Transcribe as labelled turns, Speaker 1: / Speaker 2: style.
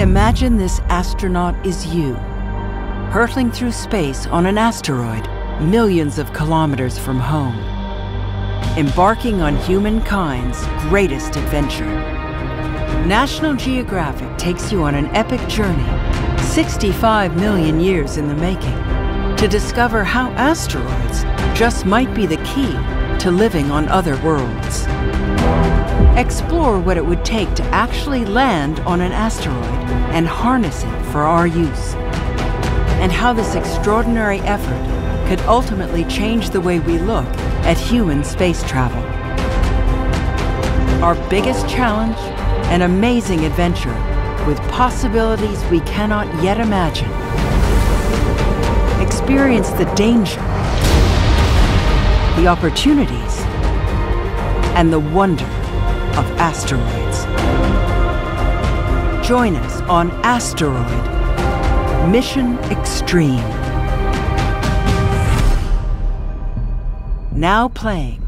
Speaker 1: Imagine this astronaut is you, hurtling through space on an asteroid millions of kilometers from home, embarking on humankind's greatest adventure. National Geographic takes you on an epic journey, 65 million years in the making, to discover how asteroids just might be the key to living on other worlds. Explore what it would take to actually land on an asteroid and harness it for our use, and how this extraordinary effort could ultimately change the way we look at human space travel. Our biggest challenge, an amazing adventure with possibilities we cannot yet imagine. Experience the danger, the opportunities, and the wonder of asteroids. Join us on Asteroid Mission Extreme. Now playing